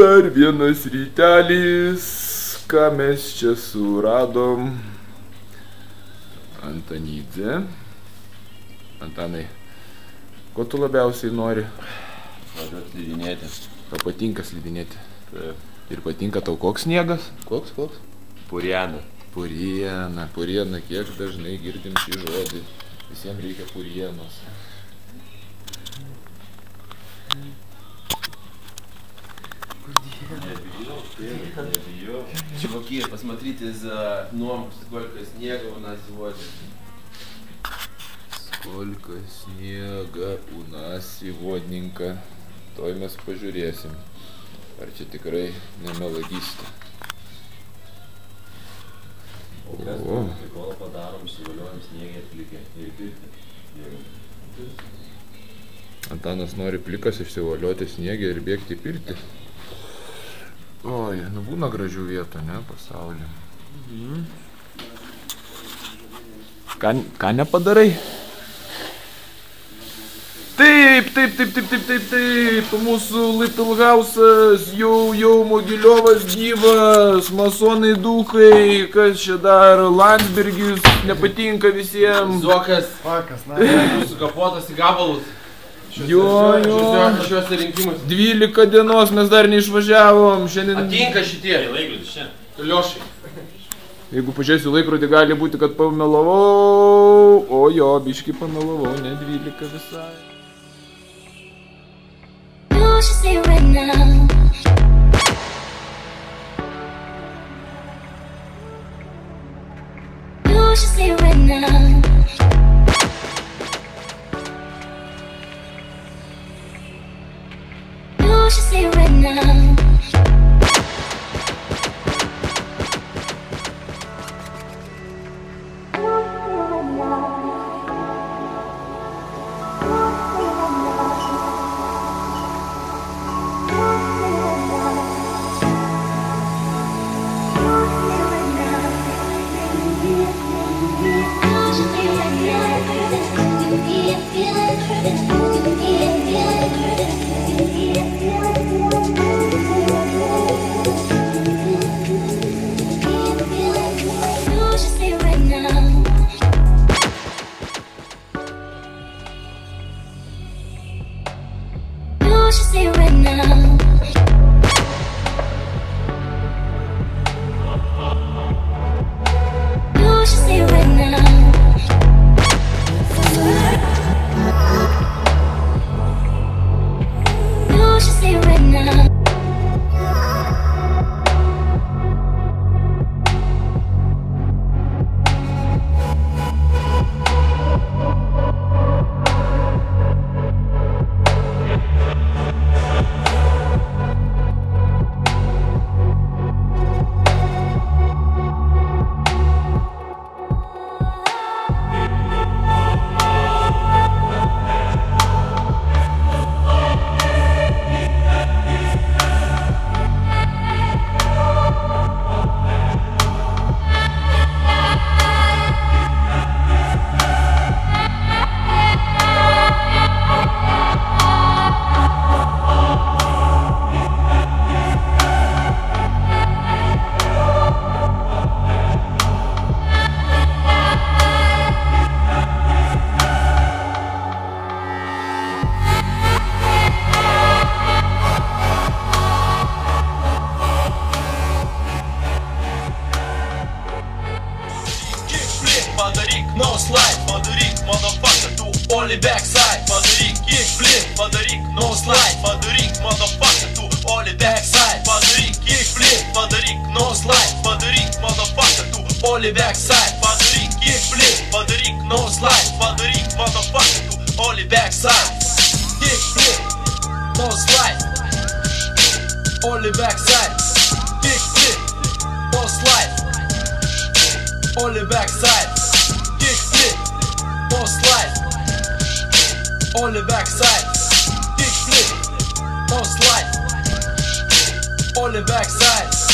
Dar vienas rytelis, ką mes čia suradom. Antanydze. Antanai, ko tu labiausiai nori? Noriu slidinėti. Tau patinka slidinėti. Taip. Ir patinka tau koks sniegas? Koks, koks? Puriana. Puriena, puriena, kiek dažnai girdim šį žodį. Visiems reikia purienos. Набью, набью. Чуваки, посмотрите за дном, сколько снега у нас сегодня. Сколько снега у нас сегодненько. Той mes pažiūrėsim. Ar čia tikrai ne melagystė. O kas O. prikolo padarom, suvaliuojam sniegį atlikę ir pirkti. Antanas nori plikas išsivalioti sniegį ir bėgti į pirtį. Oi, nu būna gražių vietų, ne, pasaulyje. Ką, ką nepadarai? Taip, taip, taip, taip, taip, taip, taip, mūsų Little House'as, jau, jau Mogiliovas gyvas, masonai dukai, kas čia dar, Landsbergis, nepatinka visiems. Zokas, Fakas, na. jūsų kapotas į gabalus. Jo, jo. Šiuose rinkimuose. 12 dienos mes dar neišvažiavom, šiandien. Atinka šitie. Laikrodis čia. Liošai. Jeigu pažiūrėsiu laikrodį, gali būti, kad pamelavau. O jo, biški pamelavau, ne 12 visai. You should say right now. again. Oli backside, padaryk kickflip, padaryk no slide, padaryk motherfucker, tu oli backside, padaryk kickflip, padaryk no slide, padaryk motherfucker, tu oli backside, padaryk kickflip, padaryk no slide, padaryk motherfucker, tu oli backside, kickflip, no slide, oli backside, kickflip, no slide. the backside. On the backside. Kick flip, no slide. On the backside.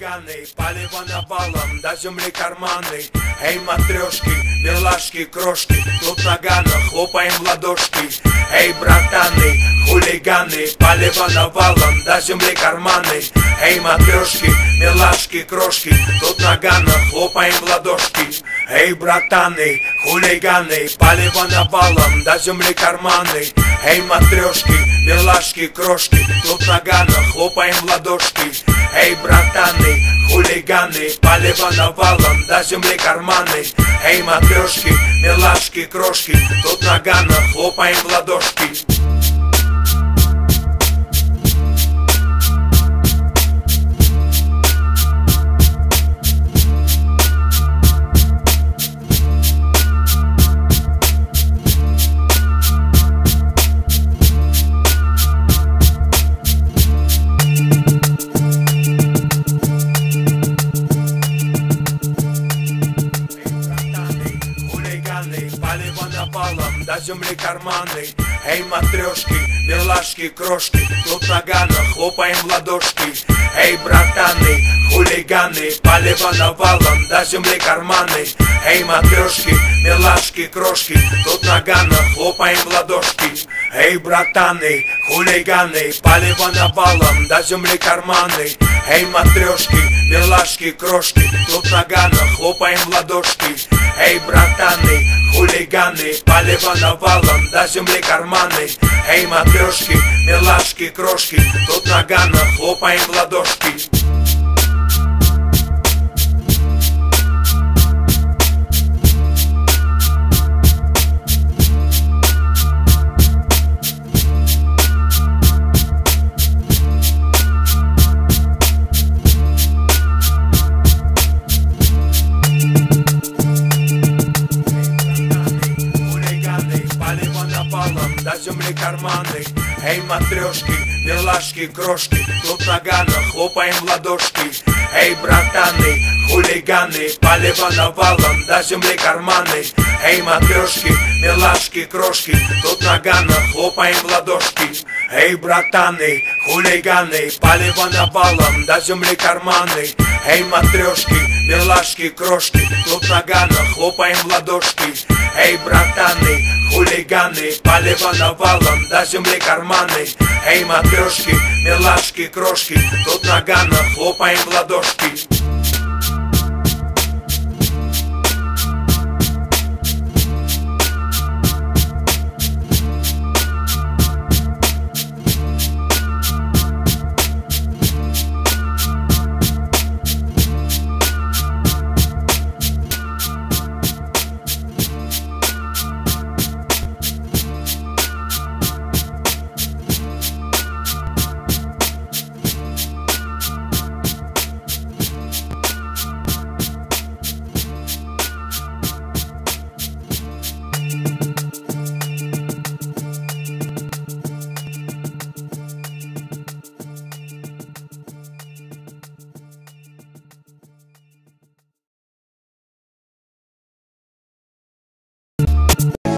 Хулиганы, палево навалом, до земли карманы. Эй, матрешки, милашки, крошки, тут нагано, хлопаем в ладошки. Эй, братаны, хулиганы, палево навалом, до земли карманы. Эй, матрешки, милашки, крошки, тут нагано, хлопаем в ладошки. Эй, братаны, хулиганы, палево навалом, до земли карманы. Эй, матрешки, милашки, крошки, тут нагано, хлопаем в ладошки Эй, братаны, хулиганы, палево навалом, до земли карманы. Эй, матрешки, милашки, крошки, тут нагано, хлопаем в ладошки карманы Эй, матрешки, милашки, крошки, тут нагано, хлопаем в ладошки. Эй, братаны, хулиганы, палево навалом, до земли карманы. Эй, матрешки, милашки, крошки, тут нагано, хлопаем в ладошки. Эй, братаны, хулиганы, палево навалом, до земли карманы. Эй, матрешки, милашки, крошки, тут нагано, хлопаем в ладошки. Эй, братаны, хулиганы, палево навалом, до земли карманы. Эй, матрешки, милашки, крошки, тут нагано, хлопаем в ладошки земли карманы. Эй, матрешки, милашки, крошки, тут нагано, хлопаем в ладошки. Эй, братаны, хулиганы, палево навалом, до земли карманы? Эй, матрешки, милашки, крошки, тут нагано, хлопаем в ладошки. Эй, братаны, хулиганы, палево навалом, до земли карманы? Эй, матрешки, милашки, крошки, тут нагано, хлопаем в ладошки. Эй, братаны, хулиганы, палево навалом, до земли карманы? Эй, матрешки, милашки, крошки, тут нагано, хлопаем в ладошки